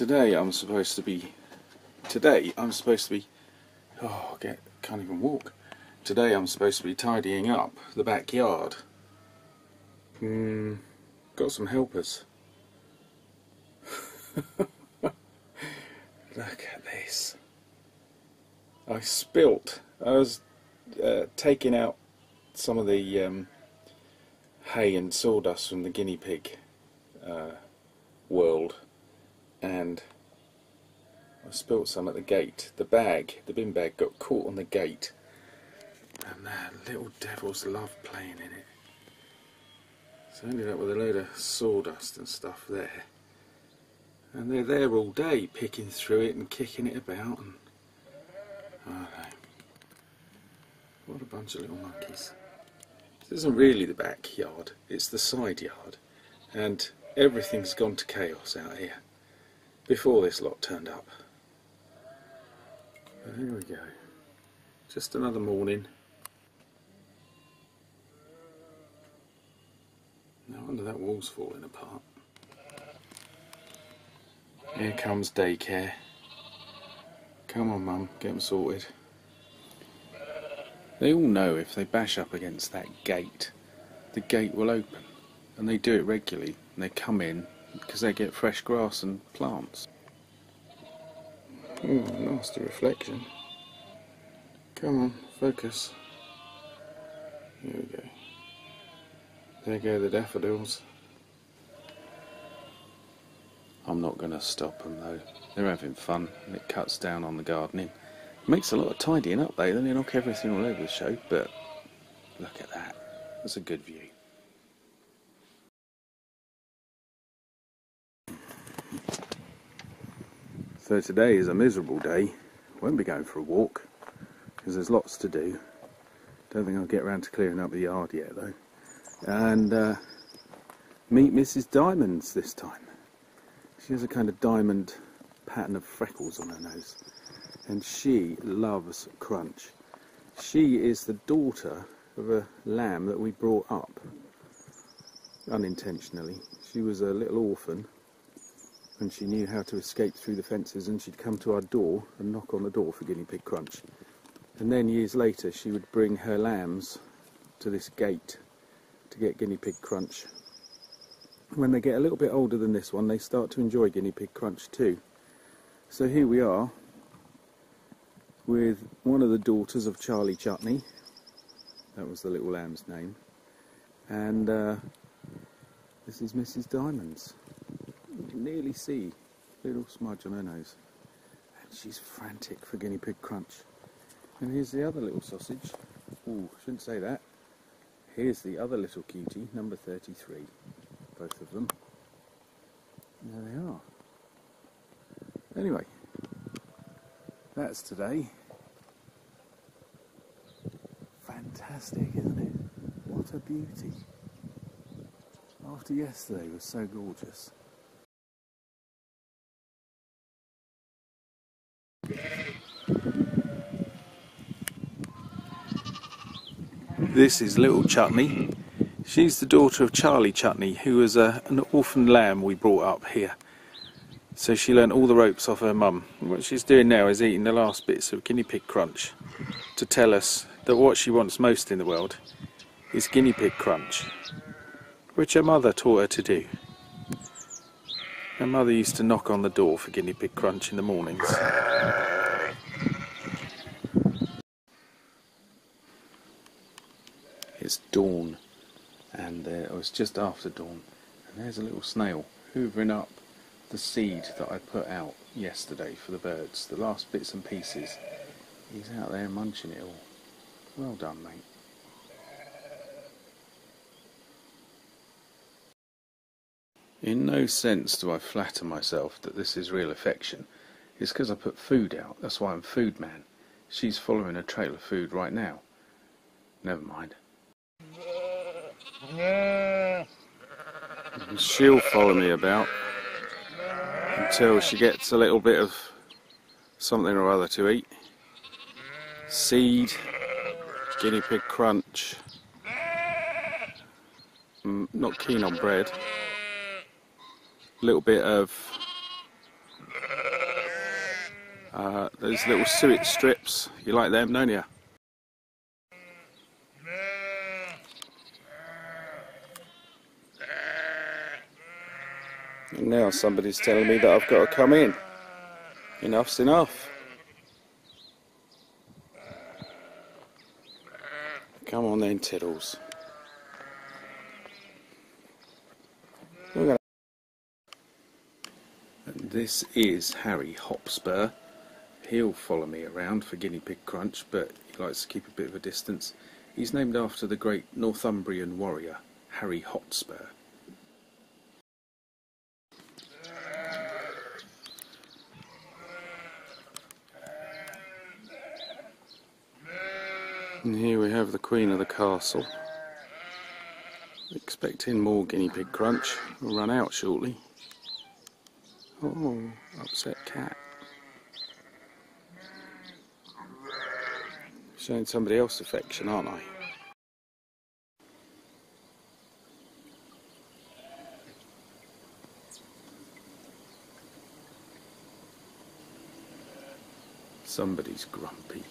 today I'm supposed to be today I'm supposed to be oh get can't even walk. Today I'm supposed to be tidying up the backyard. Hmm, got some helpers. Look at this. I spilt I was uh, taking out some of the um, hay and sawdust from the guinea pig uh, world and I spilt some at the gate. The bag, the bin bag, got caught on the gate and the little devils love playing in it. So I ended up with a load of sawdust and stuff there. And they're there all day picking through it and kicking it about and I. What a bunch of little monkeys. This isn't really the backyard, it's the side yard. And everything's gone to chaos out here before this lot turned up. But here we go. Just another morning. No wonder that wall's falling apart. Here comes daycare. Come on, Mum, get them sorted. They all know if they bash up against that gate, the gate will open. And they do it regularly. And they come in because they get fresh grass and plants. Ooh, nasty reflection. Come on, focus. Here we go. There go the daffodils. I'm not going to stop them though. They're having fun and it cuts down on the gardening. It Makes a lot of tidying up though, then they knock everything all over the show, but look at that. That's a good view. So today is a miserable day. Won't be going for a walk because there's lots to do. Don't think I'll get around to clearing up the yard yet though. And uh, meet Mrs. Diamonds this time. She has a kind of diamond pattern of freckles on her nose. And she loves crunch. She is the daughter of a lamb that we brought up unintentionally. She was a little orphan and she knew how to escape through the fences and she'd come to our door and knock on the door for guinea pig crunch. And then years later she would bring her lambs to this gate to get guinea pig crunch. When they get a little bit older than this one they start to enjoy guinea pig crunch too. So here we are with one of the daughters of Charlie Chutney. That was the little lamb's name. And uh, this is Mrs. Diamonds you can nearly see little smudge on her nose. And she's frantic for guinea pig crunch. And here's the other little sausage. Ooh, shouldn't say that. Here's the other little cutie, number 33. Both of them. There they are. Anyway, that's today. Fantastic, isn't it? What a beauty. After yesterday was so gorgeous. This is little Chutney. She's the daughter of Charlie Chutney, who was a, an orphan lamb we brought up here. So she learned all the ropes off her mum. What she's doing now is eating the last bits of guinea pig crunch to tell us that what she wants most in the world is guinea pig crunch, which her mother taught her to do. Her mother used to knock on the door for guinea pig crunch in the mornings. It's dawn, and uh, it was just after dawn, and there's a little snail hoovering up the seed that I put out yesterday for the birds, the last bits and pieces. He's out there munching it all. Well done, mate. In no sense do I flatter myself that this is real affection. It's because I put food out. That's why I'm food man. She's following a trail of food right now. Never mind. She'll follow me about until she gets a little bit of something or other to eat. Seed, guinea pig crunch. Mm, not keen on bread. Little bit of Uh, there's little suet strips. You like them, don't you? And now somebody's telling me that I've got to come in. Enough's enough. Come on then, Tiddles. And this is Harry Hopspur. He'll follow me around for guinea pig crunch, but he likes to keep a bit of a distance. He's named after the great Northumbrian warrior, Harry Hotspur. And here we have the queen of the castle. Expecting more guinea pig crunch. We'll run out shortly. Oh, upset cat. Showing somebody else affection, aren't I? Somebody's grumpy.